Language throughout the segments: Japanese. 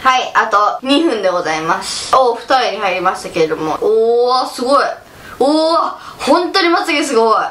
はいあと2分でございます。お二重に入りましたけれども。おおすごい。おお本当にまつげすごい。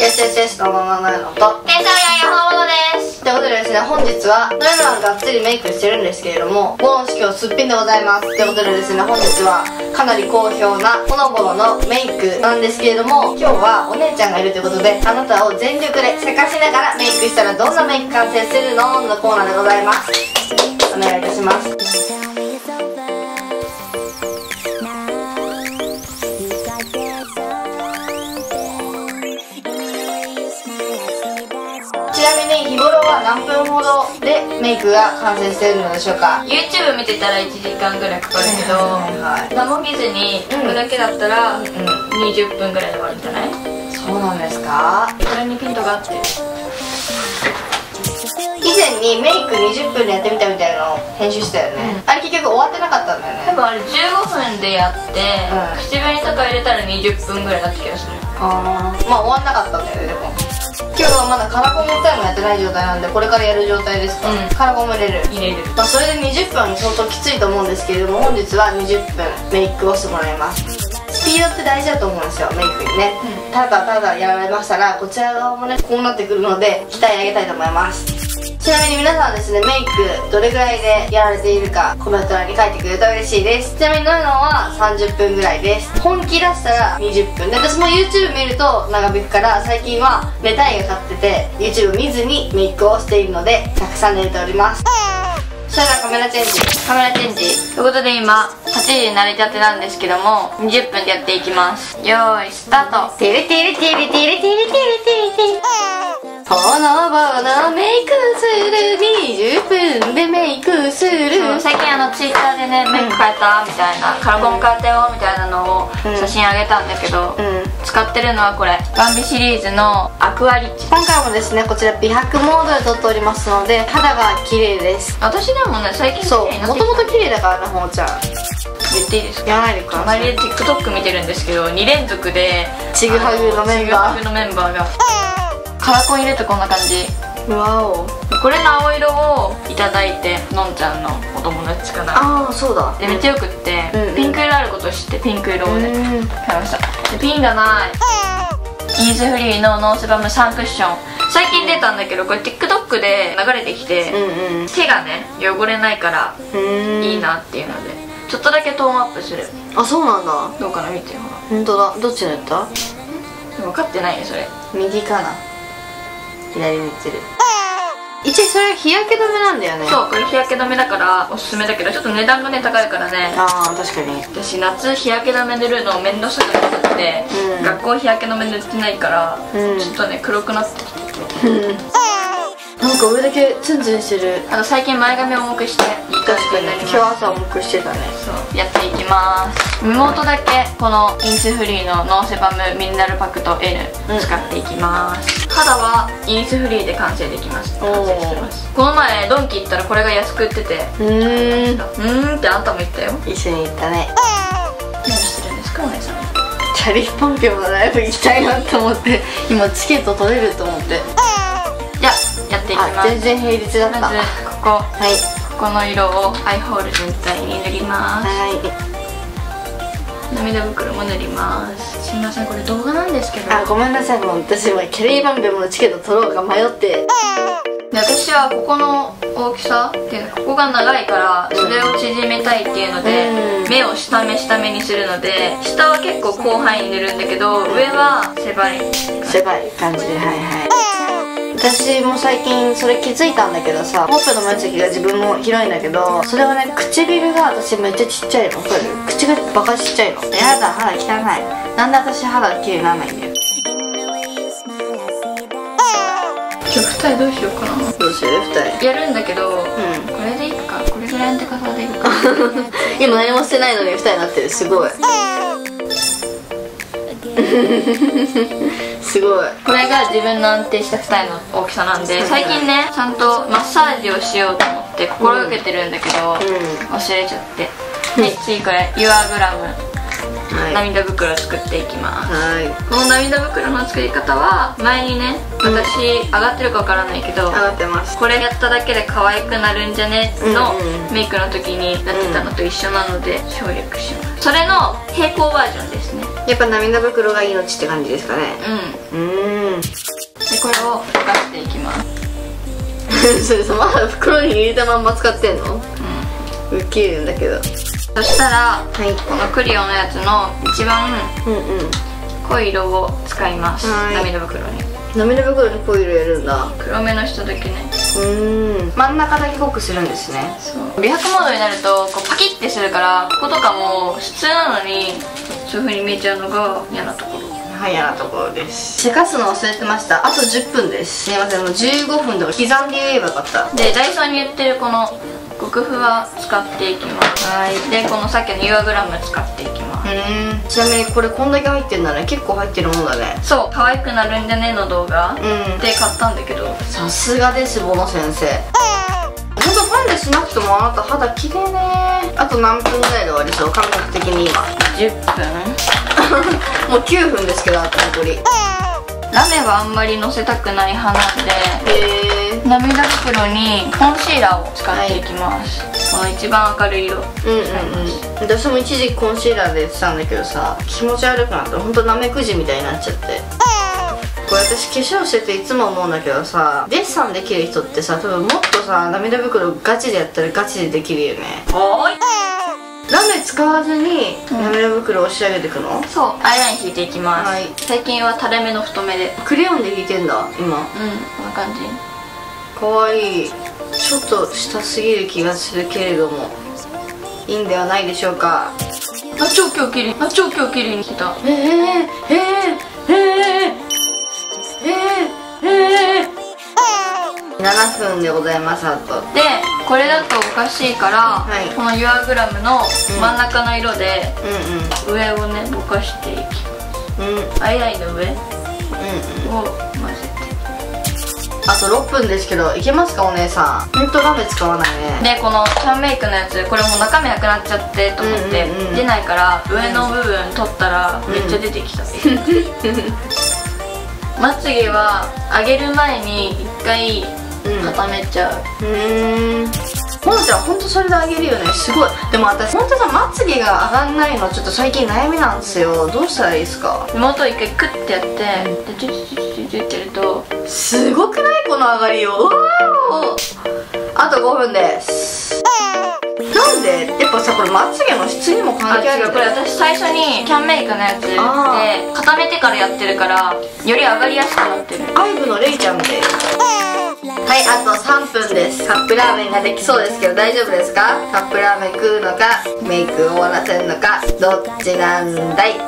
よしよしよしのままなのと天才ややほものです。ということでですね本日はノエマンがっつりメイクしてるんですけれどもボロン式をすっぴんでございます。ということでですね本日はかなり好評なほのぼののメイクなんですけれども今日はお姉ちゃんがいるということであなたを全力でせかしながらメイクしたらどんなメイク完成するの？のコーナーでございますお願いいたします。ちなみに日頃は何分ほどでメイクが完成しているのでしょうか？YouTube 見てたら1時間ぐらいかかるけどはいはい何も見ずにこれだけだったらうん20分ぐらいで終わるんじゃない？そうなんですか？これにピントがあって以前にメイク20分でやってみたみたいなのを編集したよね、あれ結局終わってなかったんだよね。多分あれ15分でやって、うん。口紅とか入れたら20分ぐらいだった気がする。ああまあ終わんなかったんだよねでも。今日はまだカラコンもタイもやってない状態なんでこれからやる状態ですか、うん。カラコンも入れる。入れる。まあ、それで20分は相当きついと思うんですけれども本日は20分メイクをしてもらいます。スピードって大事だと思うんですよメイクにね、うん。ただただやられましたらこちら側もねこうなってくるので鍛え上げたいと思いますちなみに皆さんですねメイクどれぐらいでやられているかコメント欄に書いてくれると嬉しいです。ちなみにノエノは30分ぐらいです。本気出したら20分で私も YouTube 見ると長引くから最近は寝たいが買ってて YouTube 見ずにメイクをしているのでたくさん寝ております。それではカメラチェンジカメラチェンジ。ということで今8時になりたてなんですけども20分でやっていきます。よーいスタート。テレテレテレテレテレテレテレテレほのぼのメイクする20分でメイクする。最近あのツイッターでねメイク変えたみたいなカラコン変えたよみたいなのをうん写真あげたんだけど、うん。使ってるのはこれバンビシリーズのアクアリッチ。今回もですねこちら美白モードで撮っておりますので肌が綺麗です。私でもね最近そう。もともと綺麗だからなほのちゃん言っていいですか？やらないでください。隣で TikTok 見てるんですけど2連続でちぐはぐのメンバー。ちぐはぐのメンバーがカラコン入れるとこんな感じ。わお。これの青色をいただいてのんちゃんのお友達かな。ああそうだ。でめっちゃよくって、うん。ピンク色あることを知ってピンク色をね。うん買いました。でピンがない。イーズフリーのノースバムサンクッション。最近出たんだけどこれ TikTok で流れてきて、うんうん。手がね汚れないからうん。いいなっていうので。ちょっとだけトーンアップする。あそうなんだ。どうかな見てほら本当だ。どっち塗った？分かってないねそれ。右かな左塗ってる一応それ日焼け止めなんだよね。そうこれ日焼け止めだからおすすめだけどちょっと値段がね高いからね。ああ確かに。私夏日焼け止め塗るの面倒すぐなくって、うん。学校日焼け止め塗ってないから、うん。ちょっとね黒くなってきてなんか上だけツンツンしてる。あと最近前髪を重くしていい感確かに。今日朝重くしてたね。そう。やっていきます。目元だけこのインスフリーのノーセバムミネラルパクト N うん。使っていきます、肌はインスフリーで完成できます。完成してます。この前ドンキ行ったらこれが安く売ってて。うーん。うーんってあんたも言ったよ。一緒に行ったね。何してるんですかお姉さん。チャリポンピョンのライブ行きたいなと思って今チケット取れると思ってっていきあます。全然平日だった。まずはこ。こい。ここの色をアイホール全体に塗ります。はい。涙袋も塗ります。すいませんこれ動画なんですけど。あごめんなさい。もう私今キャリーバンビョンのチケット取ろうか迷って。で私はここの大きさっていうかここが長いからそれを縮めたいっていうので、うん。目を下目下目にするので下は結構広範囲に塗るんだけど上は狭い狭い感じではいはい私も最近それ気づいたんだけどさほっぺの面積が自分も広いんだけどそれはね唇が私めっちゃちっちゃいの。わかる？口がバカちっちゃいの。やだ肌汚い。なんで私肌綺麗にならないんだよ。今日二重どうしようかな。どうする二人やるんだけど、ん。これでいいか。これぐらいのデカさでいいか。今何もしてないのに二重になってる。すごい すごい。これが自分の安定した二重の大きさなんで最近ねちゃんとマッサージをしようと思って心がけてるんだけど、う忘れちゃって、で次これユアグラム。はい。涙袋を作っていきます、はい。この涙袋の作り方は前にね私、上がってるかわからないけど上がってます。これやっただけで可愛くなるんじゃね？のうんうん。メイクの時にやってたのと一緒なので省略します。それの並行バージョンですねやっぱ涙袋が命って感じですかね。うん。うーん。でこれを溶かしていきます。それさまだ袋に入れたまんま使ってんの？うウケるんだけど。そしたらはい。このクリオのやつの一番うんうん。濃い色を使います。はい。涙袋に。涙袋にこういう色やるんだ。黒目の人だけね。うーん。真ん中だけ濃くするんですね。そう。美白モードになるとこうパキッてするからこことかも普通なのにそういう風に見えちゃうのが嫌なところ。はい嫌なところです。せかすの忘れてました。あと10分です。すいませんもう15分とか刻んで言えばよかった。でダイソーに言ってるこの極ふわ使っていきます。はい。でこのさっきのユアグラム使っていきます。うん。ちなみにこれこんだけ入ってんだね結構入ってるもんだね。そう。可愛くなるんじゃねえの動画。うん。で買ったんだけど。さすがですボノ先生しなくてもあなた肌綺麗ね。あと何分ぐらいで終わりそう？感覚的に今。10分。もう9分ですけどあと残り。へラメはあんまりのせたくない派なんでえ。涙袋にコンシーラーを使っていきます、この一番明るい色。うんうんうん。私も一時期コンシーラーでやってたんだけどさ気持ち悪くなってほんとナメクジみたいになっちゃってこれ私化粧してていつも思うんだけどさデッサンできる人ってさ多分もっとさ涙袋ガチでやったらガチでできるよね。おーいラメ使わずに涙袋を仕上げていくの、そう。アイライン引いていきます、はい。最近は垂れ目の太めで。クレヨンで引いてんだ今。うんこんな感じ。かわい。いちょっと下すぎる気がするけれどもいいんではないでしょうか？あ超今日綺麗あ超今日綺麗に来た。えー、えー、えー、えー、7分でございます。あとでこれだとおかしいから、はい。このユアグラムの真ん中の色でうん上をねぼかしていきうんうん。アイラインの上うんを混ぜあと6分ですけどいけますかお姉さん。ほんとラメ使わないね。てでこのキャンメイクのやつこれもう中身なくなっちゃってと思って、うんうんうん。出ないから上の部分取ったらめっちゃ出てきた、まつげは上げる前に一回うん固めちゃう、うんほのちゃんほんとそれであげるよね。すごい。でも私ほんとさまつげが上がんないのちょっと最近悩みなんですよ。どうしたらいいですか？妹一回クッてやってでチュチュチュチュチュってやるとすごくないこの上がりようわあと5分ですなんでやっぱさこれまつげの質にも関係あるこれ私最初にキャンメイクのやつで固めてからやってるからより上がりやすくなってるアイブのレイちゃんではいあと3分です。カップラーメンができそうですけど大丈夫ですか？カップラーメン食うのかメイク終わらせるのかどっちなんだい？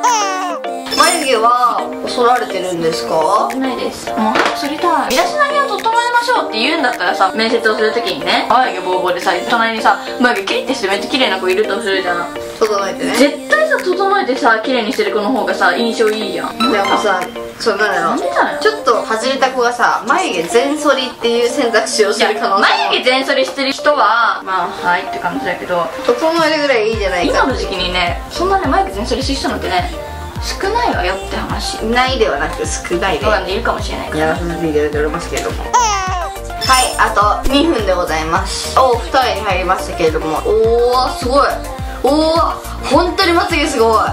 眉毛は剃られてるんですか？ないです。もう早く剃りたい。身だしなみを整えましょうって言うんだったらさ面接をするときにね眉毛ボーボーでさ隣にさ眉毛キリッてしてめっちゃ綺麗な子いるとするじゃん整えてね。絶対さ整えてさ綺麗にしてる子の方がさ印象いいじゃん。でもさそうなの？ちょっと外れた子がさ眉毛全剃りっていう選択肢をする可能性も眉毛全剃りしてる人はまあはいって感じだけど整えるぐらいいいじゃないか。今の時期にねそんなね眉毛全剃りする人なんてね少ないわよって話。いないではなく少ないで。そうなんでいるかもしれないから。やらせていただいておりますけれども。はいあと2分でございます。お二重に入りましたけれども。おおすごい。おお本当にまつげすごい。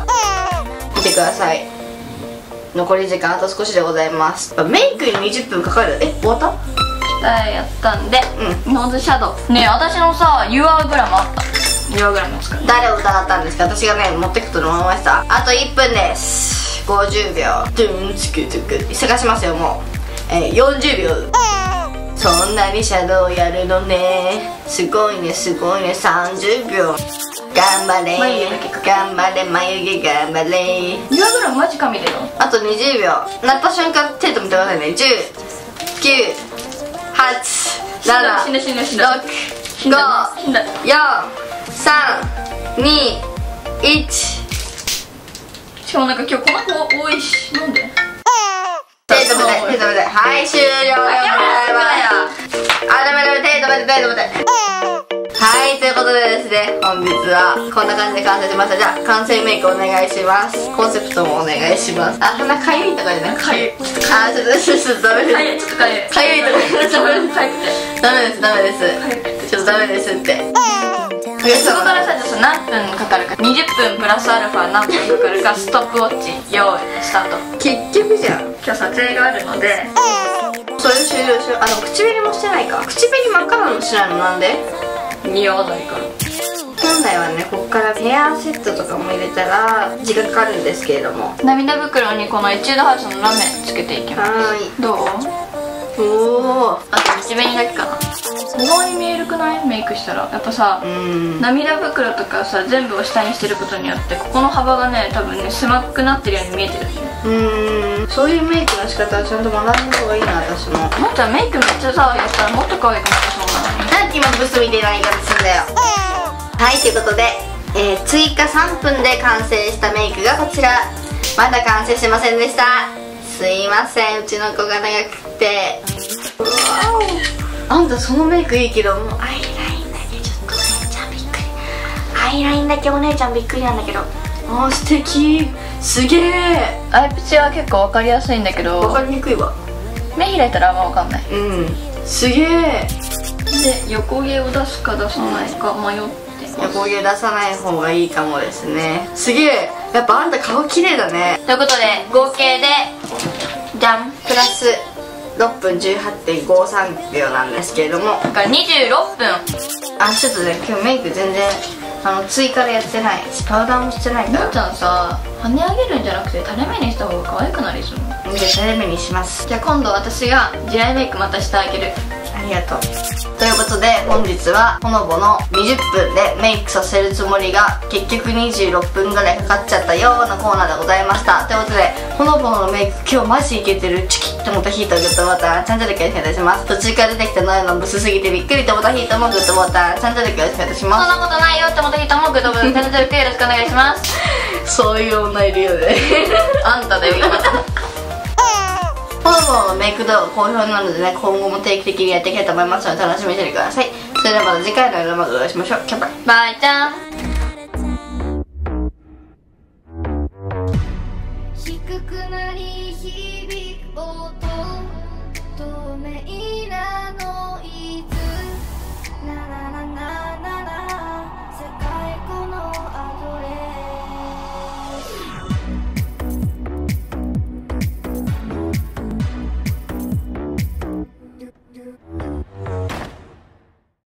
見てください残り時間あと少しでございます。メイクに20分かかる？え終わった？やったんで、うノーズシャドウ。ねえ私のさユアグラムあった。ユアグラム使う誰を疑ったんですか？私がね持ってくと思いました。あと1分です。50秒。ドゥンチクチク探しますよもう、えー、40秒。そんなにシャドウやるのね。すごいねすごいね。30秒頑張れ。頑張れ眉毛頑張れ。マジ神だよあと20秒。なった瞬間手止めてくださいね。10 9 8死んだ死んだ死んだ死んだ死んだ死んだ4 3 2 1しかもなんか今日この子多いしなんで？手止めて手止めて。はい終了でございます。あダメダメ手止めて手止めてことでですね本日はこんな感じで完成しました。じゃあ完成メイクお願いします。コンセプトもお願いします。あ鼻かゆいとかじゃなくて。かゆいあちょっとちょっとちょっとダメです。かゆいちょっとかゆいかゆいとかちょっとかゆくて。ダメですダメです。ちょっとダメです。ってそこからさじゃあさ何分かかるか。20分プラスアルファ何分かかるかストップウォッチ用意スタート結局じゃん。今日撮影があるので。それ終了しよう。あでも唇もしてないか。唇真っ赤なのしないのなんで？似合わないから。本来はねここからヘアセットとかも入れたら時間かかるんですけれども。涙袋にこのエチュードハウスのラメつけていきます。はーい。どう？おおあと口紅だけかな。小顔に見えるくない？メイクしたら。やっぱさうん。涙袋とかさ全部を下にしてることによってここの幅がね多分ね狭くなってるように見えてるうーん。そういうメイクの仕方はちゃんと学んだ方がいいな私も。もっちゃんメイクめっちゃさやったらもっと可愛くなってそうなのになんで今ブスみたいな言い方すんだよ。はいということで、えー追加3分で完成したメイクがこちら。まだ完成しませんでした。すいませんうちの子が長くて。うわお。あんたそのメイクいいけどもうアイラインだけちょっとお姉ちゃんびっくりアイラインだけお姉ちゃんびっくりなんだけど。あー素敵。すげえアイプチは結構分かりやすいんだけど。わかりにくいわ。目開いたらあんま分かんない。うん。すげえで横毛を出すか出さないか迷って横毛出さない方がいいかもですね。すげえやっぱあんた顔綺麗だね。ということで合計でじゃんプラス6分18.53秒なんですけれども。だから26分。あちょっとね今日メイク全然あの追加でやってない。パウダーもしてないから。ちゃんさ跳ね上げるんじゃなくて垂れ目にした方が可愛くなりそう。じゃあ垂れ目にします。じゃあ今度私が地雷メイクまたしてあげる。ありがとう。ということで本日はほのぼの20分でメイクさせるつもりが結局26分ぐらいかかっちゃったようなコーナーでございました。ということでほのぼののメイク今日マジいけてる？チキッと思ったヒートグッドボタン。ちゃんとでよろしくお願いします。途中から出てきたノエのブスすぎてびっくりと思ったヒートもグッドボタン。ちゃんとでよろしくお願いしそんまなことないよって思った人もグッドボタン。チャンネルよろしくお願いします。すそういう女いるよね。あんただよ今ほのぼメイク動画好評なのでね今後も定期的にやっていきたいと思います。ので楽しみにしててくださいそれではまた次回の動画でお会いしましょう。キャババイちゃん低くなり響く音透明な